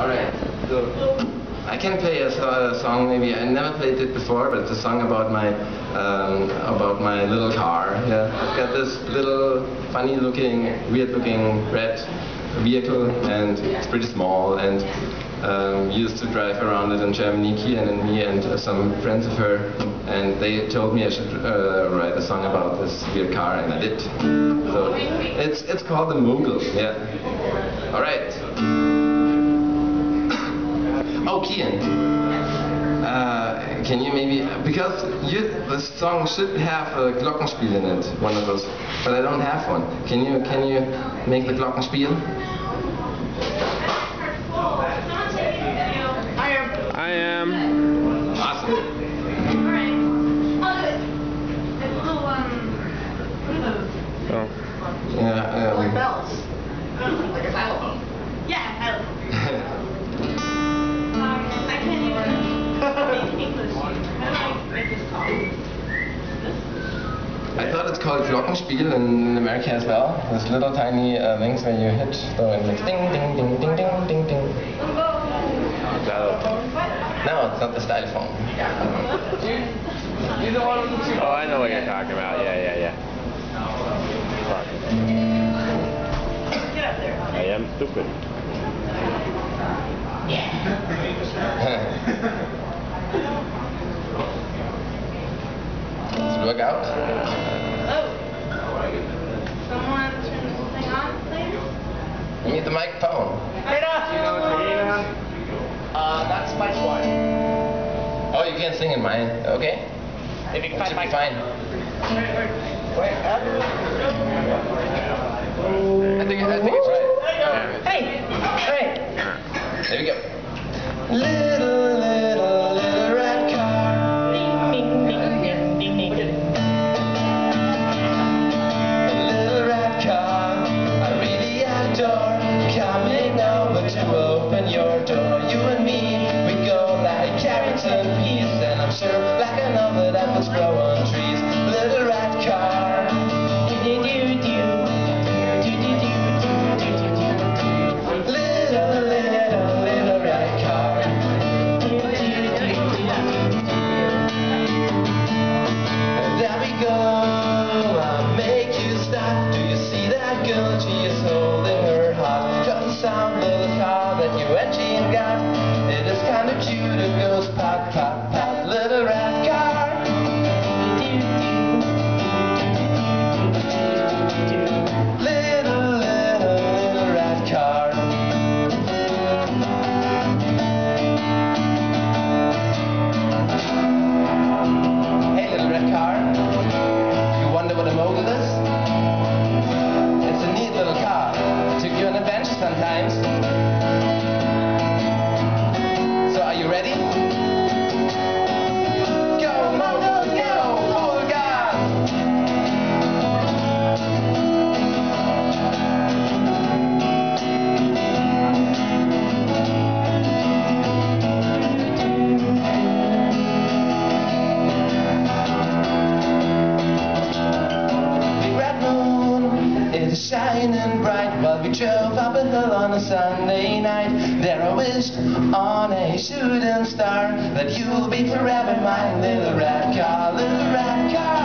Alright, so I can play a, a song maybe I never played it before, but it's a song about my um, about my little car. Yeah, I've got this little funny looking, weird looking red vehicle, and it's pretty small. And um, used to drive around it in Germany, Kian and me and uh, some friends of her, and they told me I should uh, write a song about this weird car, and I did. So it's it's called the Mogul. Yeah. All right. Oh, Kian. Uh, can you maybe because you the song should have a Glockenspiel in it, one of those, but I don't have one. Can you can you make the Glockenspiel? I am. I am. Awesome. Alright. I'll do it. It's a little, um, what are those? Oh. Yeah. Like Um, bells. It's called Glockenspiel in America as well. Those little tiny uh, things where you hit the and it's ding ding ding ding ding ding ding. No, it's not the stylophone. Oh, I know what you're talking about. Yeah, yeah, yeah. Get up there. I am stupid. Does it work out? Oh. Someone turn this thing on, please? You need the microphone. Uh, that's my squad. Oh, you can't sing in mine. Okay. If you can find should my fine. I think, I think it's right. Hey, hey. There we go. Know You wonder moon is shining bright while we drove up a hill on a Sunday night. There I wished on a shooting star that you'll be forever my little red car, little red car.